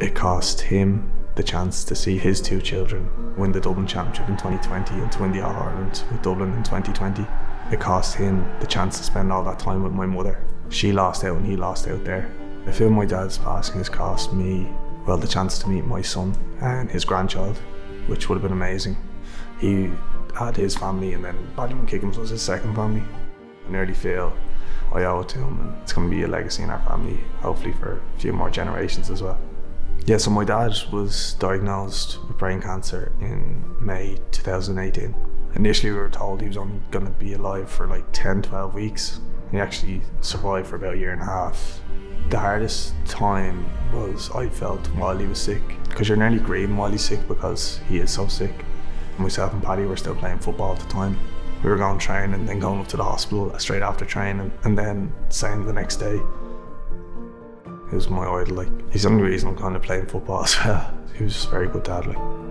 It cost him the chance to see his two children win the Dublin Championship in 2020 and to win the All Ireland with Dublin in 2020. It cost him the chance to spend all that time with my mother. She lost out and he lost out there. I feel my dad's passing has cost me, well, the chance to meet my son and his grandchild, which would have been amazing. He had his family and then Ballymun Kickham's was his second family. I nearly feel I owe it to him and it's going to be a legacy in our family, hopefully for a few more generations as well. Yeah, so my dad was diagnosed with brain cancer in May 2018. Initially, we were told he was only going to be alive for like 10, 12 weeks. He actually survived for about a year and a half. The hardest time was I felt while he was sick, because you're nearly grieving while he's sick because he is so sick. Myself and Paddy were still playing football at the time. We were going training and then going up to the hospital straight after training and then saying the next day. He was my idol, like he's the only reason I'm kind of playing football as well. He was very good dad, like.